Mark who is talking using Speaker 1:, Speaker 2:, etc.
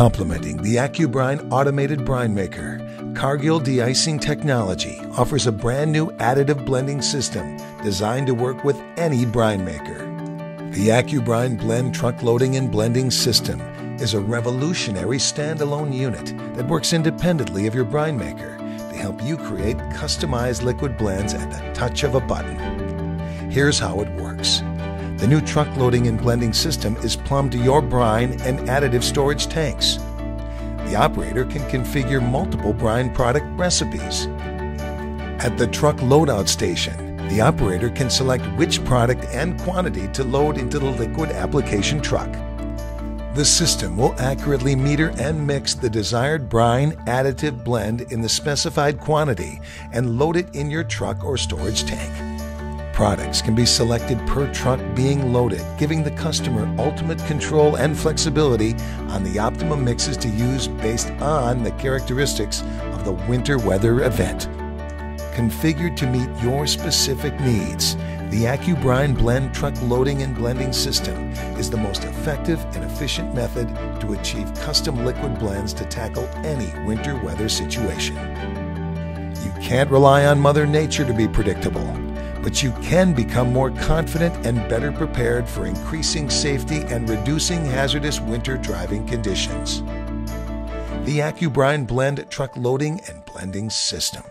Speaker 1: Complementing the AccuBrine automated brine maker, Cargill de-icing technology offers a brand new additive blending system designed to work with any brine maker. The AccuBrine Blend truck loading and blending system is a revolutionary standalone unit that works independently of your brine maker to help you create customized liquid blends at the touch of a button. Here's how it works. The new truck loading and blending system is plumbed to your brine and additive storage tanks. The operator can configure multiple brine product recipes. At the truck loadout station, the operator can select which product and quantity to load into the liquid application truck. The system will accurately meter and mix the desired brine additive blend in the specified quantity and load it in your truck or storage tank. Products can be selected per truck being loaded, giving the customer ultimate control and flexibility on the optimum mixes to use based on the characteristics of the winter weather event. Configured to meet your specific needs, the AccuBrine Blend Truck Loading and Blending System is the most effective and efficient method to achieve custom liquid blends to tackle any winter weather situation. You can't rely on Mother Nature to be predictable, but you can become more confident and better prepared for increasing safety and reducing hazardous winter driving conditions. The AccuBrine Blend Truck Loading and Blending System.